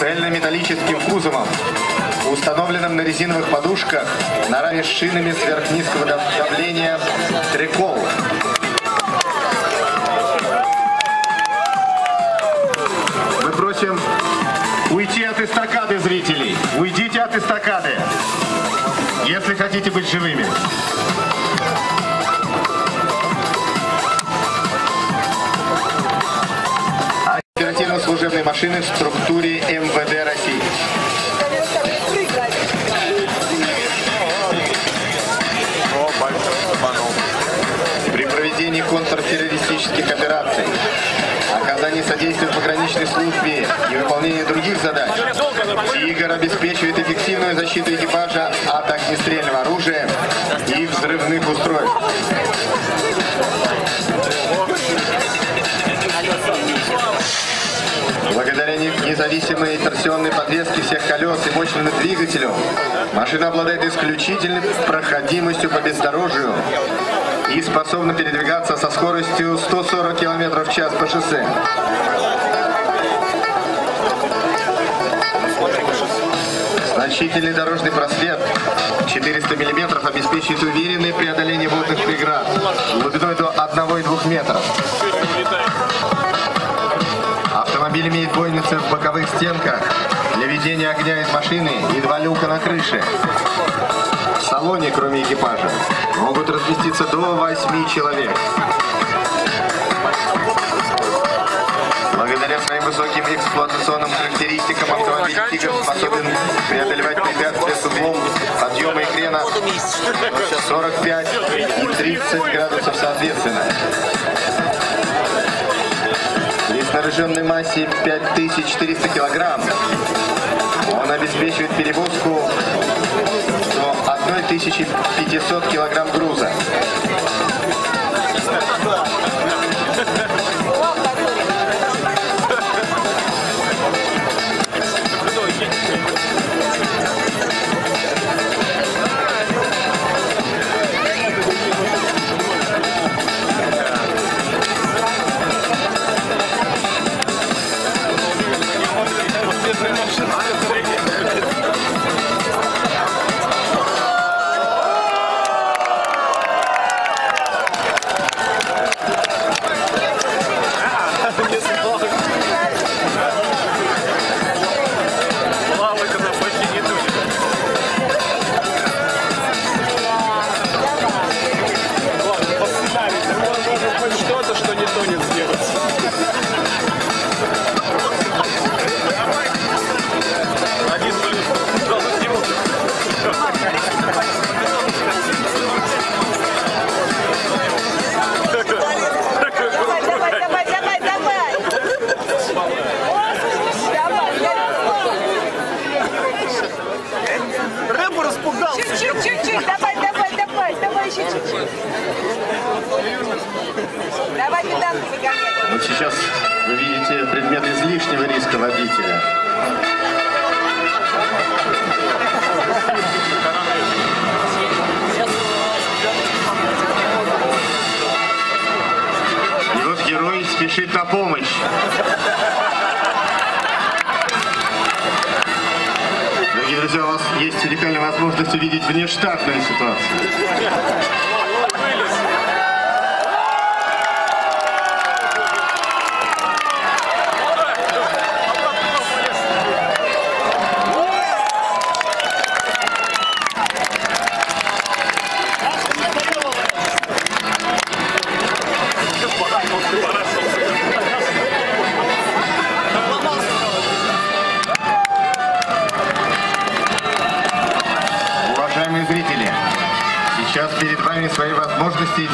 цельнометаллическим кузовом, установленным на резиновых подушках, на раве с шинами сверхнизкого давления «Трикол». Мы просим уйти от эстакады зрителей. Уйдите от эстакады, если хотите быть живыми. Машины в структуре МВД России. При проведении контртеррористических операций, оказании содействия пограничной службе и выполнении других задач, ТИГР обеспечивает эффективную защиту экипажа от огнестрельного оружия и взрывных устройств. Благодаря независимой торсионной подвеске всех колес и мощным двигателю машина обладает исключительной проходимостью по бездорожью и способна передвигаться со скоростью 140 км в час по шоссе. Значительный дорожный просвет 400 мм обеспечивает уверенное преодоление бойницы в боковых стенках для ведения огня из машины и два люка на крыше. В салоне, кроме экипажа, могут разместиться до 8 человек. Благодаря своим высоким эксплуатационным характеристикам автомобиль «Тигр» способен преодолевать препятствия с углом подъема и крена 45 и 30 градусов соответственно снаряженной массе 5400 килограмм. Он обеспечивает перевозку до 1500 килограмм груза. Чуть-чуть, давай, давай, давай, давай еще чуть-чуть. Давай педанки выгоняй. Вот сейчас вы видите предмет излишнего риска водителя. И вот герой спешит на помощь. Друзья, у вас есть уникальная возможность увидеть внештатную ситуацию. Сейчас перед вами свои возможности